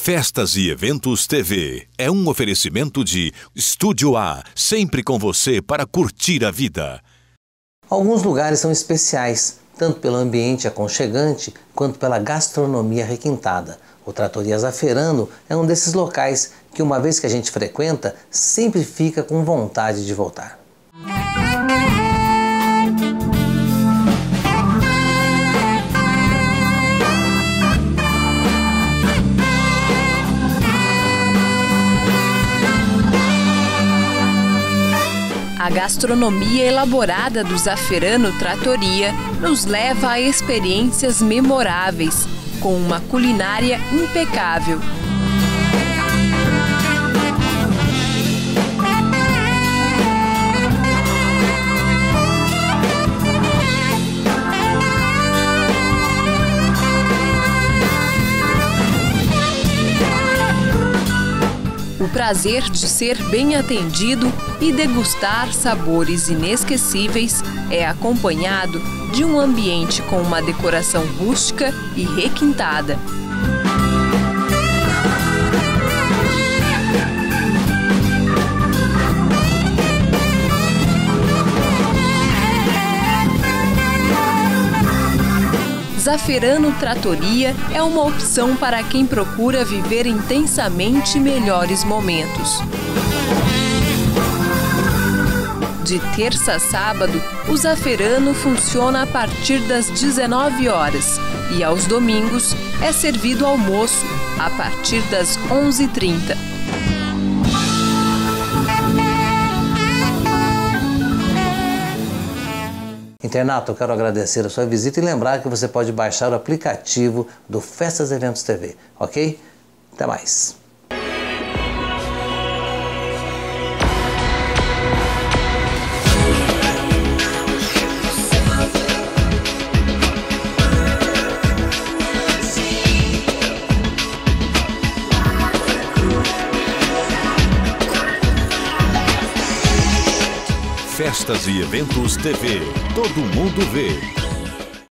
Festas e Eventos TV é um oferecimento de Estúdio A, sempre com você para curtir a vida. Alguns lugares são especiais, tanto pelo ambiente aconchegante quanto pela gastronomia requintada. O Tratoria Zaferano é um desses locais que, uma vez que a gente frequenta, sempre fica com vontade de voltar. A gastronomia elaborada do Zaferano Tratoria nos leva a experiências memoráveis, com uma culinária impecável. O prazer de ser bem atendido e degustar sabores inesquecíveis é acompanhado de um ambiente com uma decoração rústica e requintada. Zaferano Tratoria é uma opção para quem procura viver intensamente melhores momentos. De terça a sábado, o Zaferano funciona a partir das 19 horas e aos domingos é servido almoço a partir das 11h30. Internato, eu quero agradecer a sua visita e lembrar que você pode baixar o aplicativo do Festas Eventos TV, ok? Até mais! Festas e Eventos TV. Todo mundo vê.